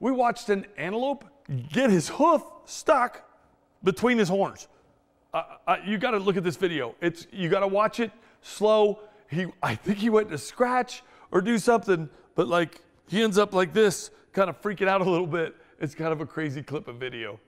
we watched an antelope get his hoof stuck between his horns. Uh, uh, you got to look at this video. It's you got to watch it slow. He, I think he went to scratch or do something, but like he ends up like this, kind of freaking out a little bit. It's kind of a crazy clip of video.